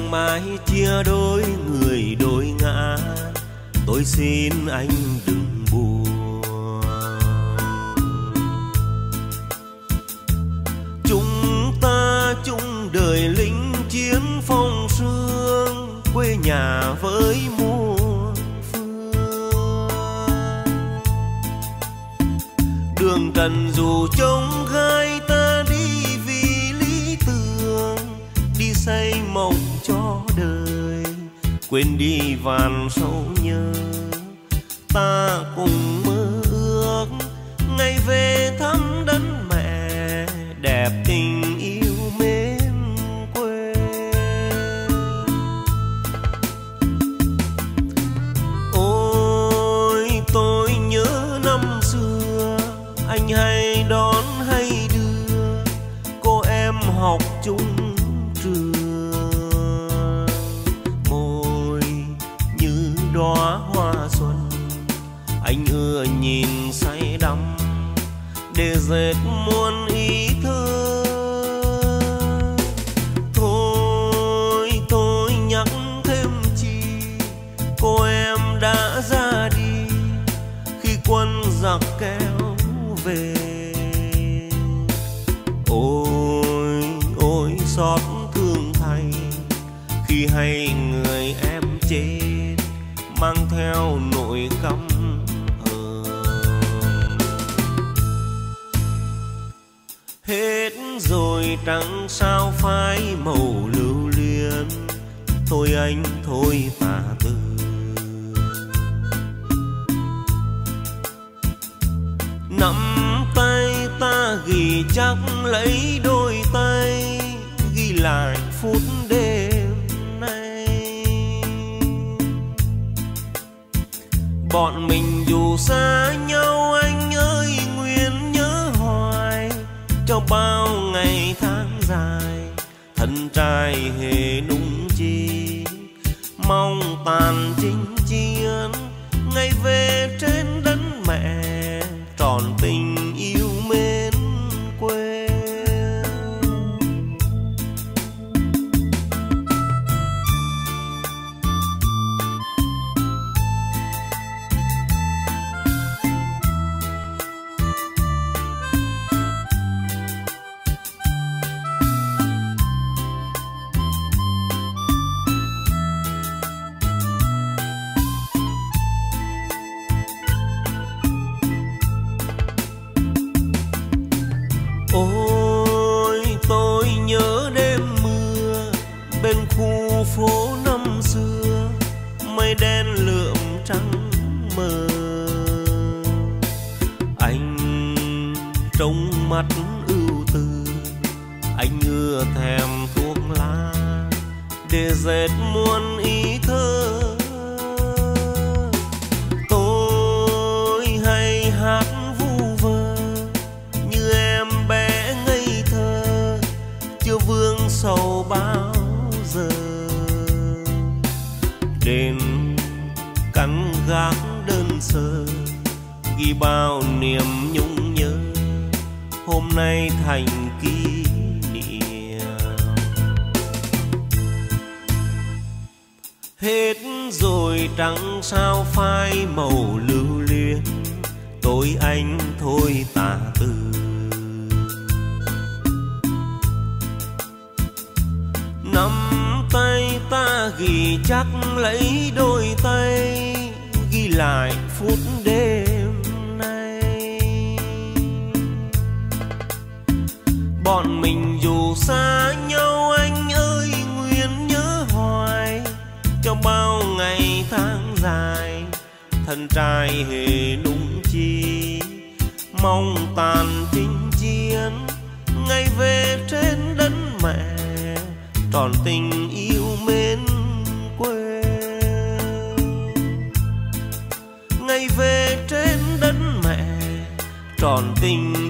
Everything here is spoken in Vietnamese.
chẳng mãi chia đôi người đôi ngã. Tôi xin anh đừng buồn. Chúng ta chung đời lính chiến phong sương, quê nhà với muôn phương. Đường trần dù trông gai xây mộng cho đời, quên đi vàn sâu nhớ. Ta cùng mơ ước ngày về thăm đất mẹ, đẹp tình yêu mến quê. Ôi, tôi nhớ năm xưa, anh hay đón hay đưa, cô em học chung nhìn say đắm để dệt muôn ý thơ. Thôi, tôi nhắc thêm chi, cô em đã ra đi khi quân giặc kéo về. Ôi ôi, xót thương thay khi hay người em chết mang theo hết rồi trắng sao phai màu lưu luyến. Thôi anh, thôi mà từ nắm tay ta ghi chắc lấy đôi tay, ghi lại phút đêm nay. Bọn mình dù xa bao ngày tháng dài, thân trai hề nung chi. Mong tàn chinh chiến, ngày về trên mắt ưu tư. Anh ưa thèm thuốc lá để dệt muôn ý thơ. Tôi hay hát vu vơ như em bé ngây thơ, chưa vương sầu bao giờ. Đêm cắn gác đơn sơ, ghi bao niềm nhung hôm nay thành kỷ niệm. Hết rồi trắng sao phai màu lưu luyến, tôi anh thôi tà từ nắm tay ta ghi chắc lấy đôi tay, ghi lại phút đêm. Bọn mình dù xa nhau, anh ơi, nguyện nhớ hoài. Cho bao ngày tháng dài, thân trai hề đúng chi. Mong tàn chinh chiến, ngày về trên đất mẹ. Tròn tình yêu mến quê. Ngày về trên đất mẹ, tròn tình